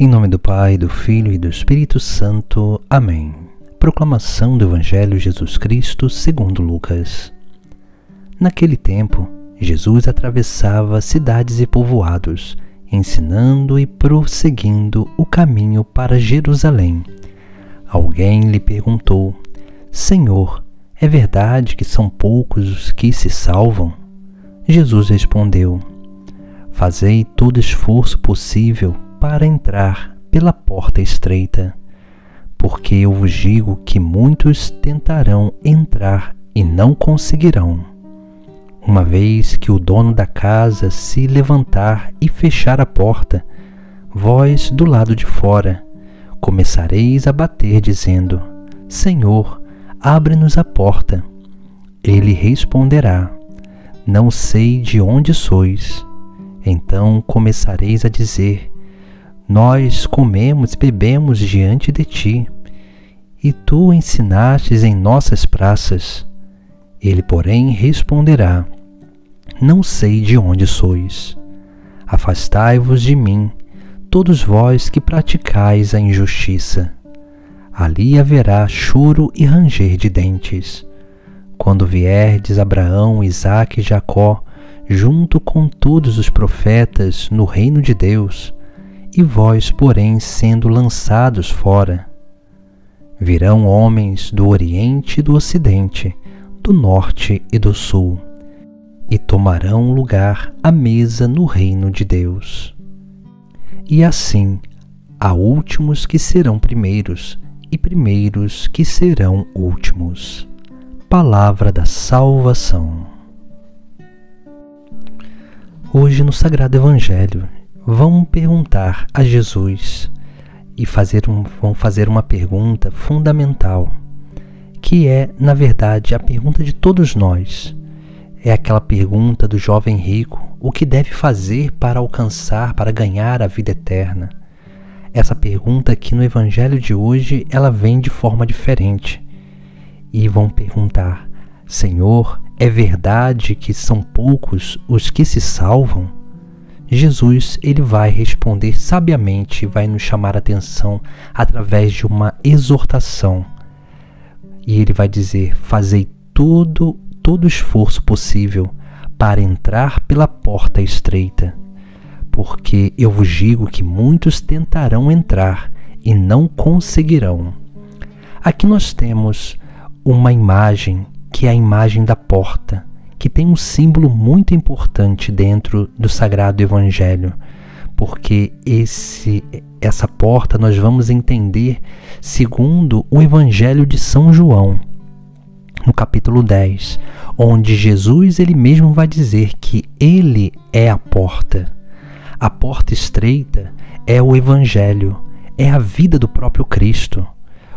Em nome do Pai, do Filho e do Espírito Santo. Amém. Proclamação do Evangelho Jesus Cristo segundo Lucas. Naquele tempo, Jesus atravessava cidades e povoados, ensinando e prosseguindo o caminho para Jerusalém. Alguém lhe perguntou: Senhor, é verdade que são poucos os que se salvam? Jesus respondeu: Fazei todo esforço possível para entrar pela porta estreita, porque eu vos digo que muitos tentarão entrar e não conseguirão. Uma vez que o dono da casa se levantar e fechar a porta, vós do lado de fora começareis a bater, dizendo: Senhor, abre-nos a porta. Ele responderá: Não sei de onde sois. Então começareis a dizer: nós comemos e bebemos diante de ti, e tu ensinastes em nossas praças. Ele, porém, responderá: Não sei de onde sois. Afastai-vos de mim, todos vós que praticais a injustiça. Ali haverá choro e ranger de dentes. Quando vierdes Abraão, Isaque e Jacó, junto com todos os profetas, no reino de Deus, e vós, porém, sendo lançados fora. Virão homens do Oriente e do Ocidente, do Norte e do Sul, e tomarão lugar à mesa no reino de Deus. E assim há últimos que serão primeiros, e primeiros que serão últimos. Palavra da salvação. Hoje no Sagrado Evangelho vão perguntar a Jesus e fazer um, vão fazer uma pergunta fundamental, que é, na verdade, a pergunta de todos nós. É aquela pergunta do jovem rico: o que deve fazer para alcançar, para ganhar a vida eterna? Essa pergunta aqui no evangelho de hoje, ela vem de forma diferente. E vão perguntar: Senhor, é verdade que são poucos os que se salvam? Jesus ele vai responder sabiamente, vai nos chamar a atenção através de uma exortação. E ele vai dizer: "Fazei todo todo esforço possível para entrar pela porta estreita, porque eu vos digo que muitos tentarão entrar e não conseguirão." Aqui nós temos uma imagem que é a imagem da porta que tem um símbolo muito importante dentro do Sagrado Evangelho, porque esse essa porta nós vamos entender segundo o Evangelho de São João, no capítulo 10, onde Jesus ele mesmo vai dizer que ele é a porta. A porta estreita é o evangelho, é a vida do próprio Cristo.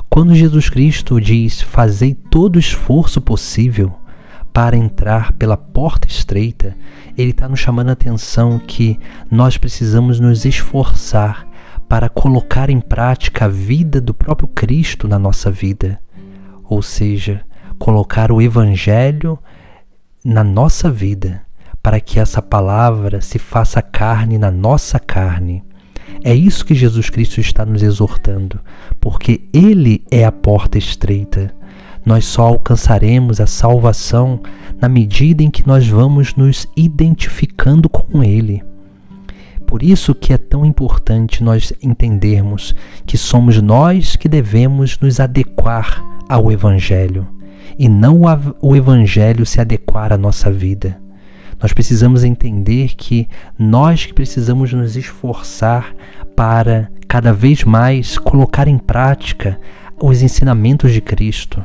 Quando Jesus Cristo diz: "Fazei todo o esforço possível", para entrar pela porta estreita, ele está nos chamando a atenção que nós precisamos nos esforçar para colocar em prática a vida do próprio Cristo na nossa vida. Ou seja, colocar o Evangelho na nossa vida, para que essa palavra se faça carne na nossa carne. É isso que Jesus Cristo está nos exortando, porque Ele é a porta estreita nós só alcançaremos a salvação na medida em que nós vamos nos identificando com Ele. Por isso que é tão importante nós entendermos que somos nós que devemos nos adequar ao Evangelho e não o Evangelho se adequar à nossa vida. Nós precisamos entender que nós que precisamos nos esforçar para cada vez mais colocar em prática os ensinamentos de Cristo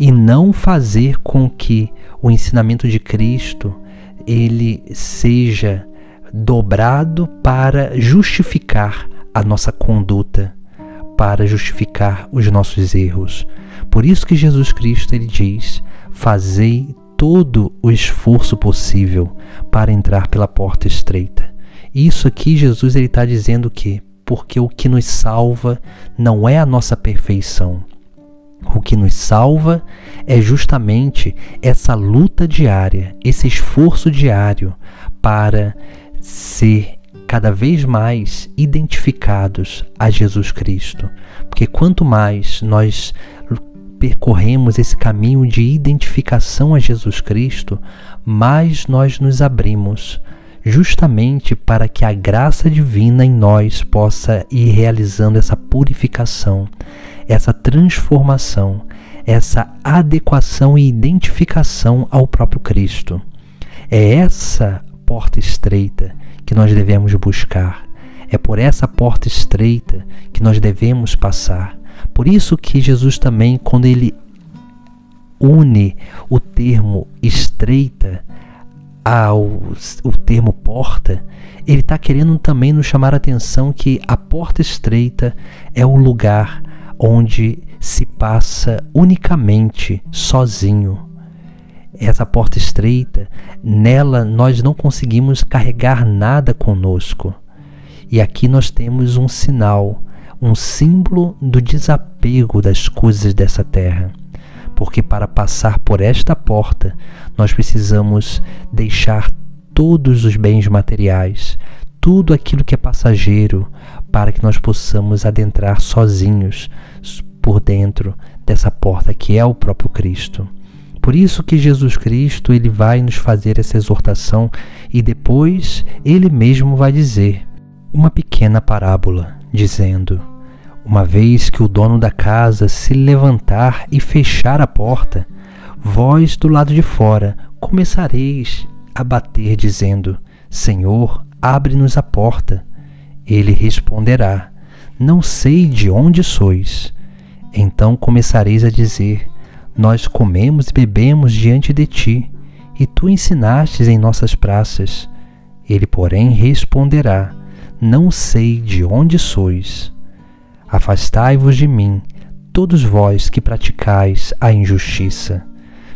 e não fazer com que o ensinamento de Cristo ele seja dobrado para justificar a nossa conduta, para justificar os nossos erros. Por isso que Jesus Cristo ele diz: "Fazei todo o esforço possível para entrar pela porta estreita". Isso aqui Jesus ele está dizendo que porque o que nos salva não é a nossa perfeição, o que nos salva é justamente essa luta diária, esse esforço diário para ser cada vez mais identificados a Jesus Cristo. Porque quanto mais nós percorremos esse caminho de identificação a Jesus Cristo, mais nós nos abrimos, justamente para que a graça divina em nós possa ir realizando essa purificação, essa transformação, essa adequação e identificação ao próprio Cristo. É essa porta estreita que nós devemos buscar. É por essa porta estreita que nós devemos passar. Por isso que Jesus também, quando ele une o termo estreita ao o termo porta, ele está querendo também nos chamar a atenção que a porta estreita é o lugar onde se passa unicamente sozinho. Essa porta estreita, nela nós não conseguimos carregar nada conosco. E aqui nós temos um sinal, um símbolo do desapego das coisas dessa terra. Porque para passar por esta porta, nós precisamos deixar todos os bens materiais, tudo aquilo que é passageiro, para que nós possamos adentrar sozinhos por dentro dessa porta que é o próprio Cristo. Por isso que Jesus Cristo ele vai nos fazer essa exortação e depois ele mesmo vai dizer uma pequena parábola, dizendo: Uma vez que o dono da casa se levantar e fechar a porta, vós do lado de fora começareis a bater, dizendo: Senhor, abre-nos a porta. Ele responderá: Não sei de onde sois. Então começareis a dizer: Nós comemos e bebemos diante de ti, e tu ensinastes em nossas praças. Ele, porém, responderá: Não sei de onde sois. Afastai-vos de mim, todos vós que praticais a injustiça.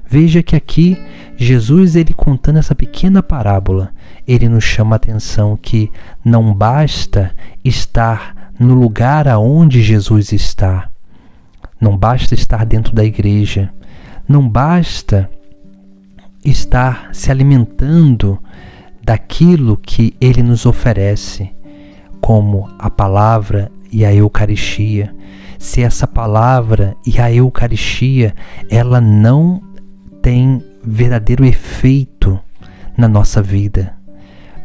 Veja que aqui Jesus ele contando essa pequena parábola, ele nos chama a atenção que não basta estar no lugar aonde Jesus está, não basta estar dentro da igreja, não basta estar se alimentando daquilo que ele nos oferece, como a palavra e a Eucaristia. Se essa palavra e a Eucaristia, ela não tem verdadeiro efeito na nossa vida,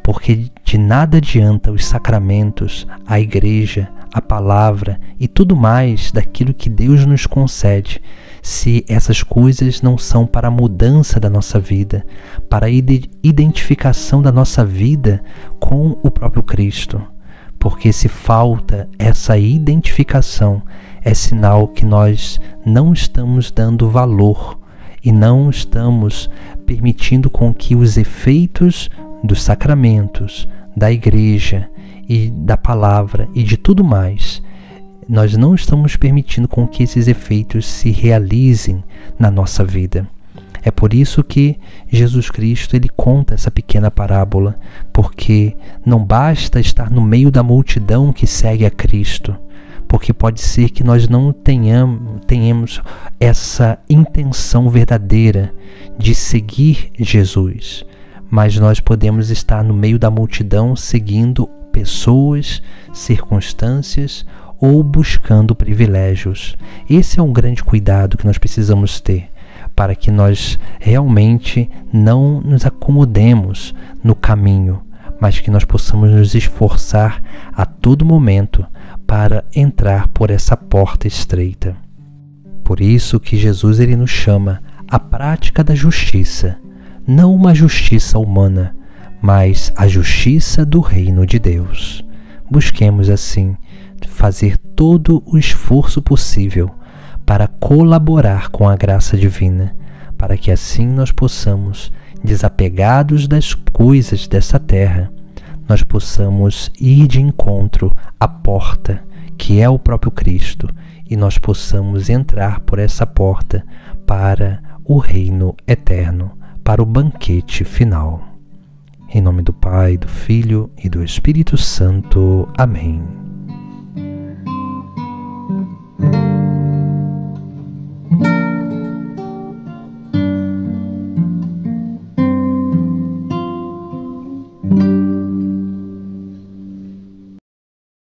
porque de nada adianta os sacramentos, a igreja, a palavra e tudo mais daquilo que Deus nos concede, se essas coisas não são para a mudança da nossa vida, para a identificação da nossa vida com o próprio Cristo. Porque se falta essa identificação, é sinal que nós não estamos dando valor e não estamos permitindo com que os efeitos dos sacramentos, da igreja e da palavra e de tudo mais, nós não estamos permitindo com que esses efeitos se realizem na nossa vida. É por isso que Jesus Cristo ele conta essa pequena parábola, porque não basta estar no meio da multidão que segue a Cristo, porque pode ser que nós não tenhamos, tenhamos essa intenção verdadeira de seguir Jesus, mas nós podemos estar no meio da multidão seguindo pessoas, circunstâncias ou buscando privilégios. Esse é um grande cuidado que nós precisamos ter para que nós realmente não nos acomodemos no caminho, mas que nós possamos nos esforçar a todo momento para entrar por essa porta estreita. Por isso que Jesus ele nos chama à prática da justiça, não uma justiça humana, mas a justiça do reino de Deus. Busquemos assim fazer todo o esforço possível para colaborar com a graça divina, para que assim nós possamos, desapegados das coisas dessa terra, nós possamos ir de encontro à porta, que é o próprio Cristo, e nós possamos entrar por essa porta para o reino eterno, para o banquete final. Em nome do Pai, do Filho e do Espírito Santo. Amém.